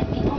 Gracias.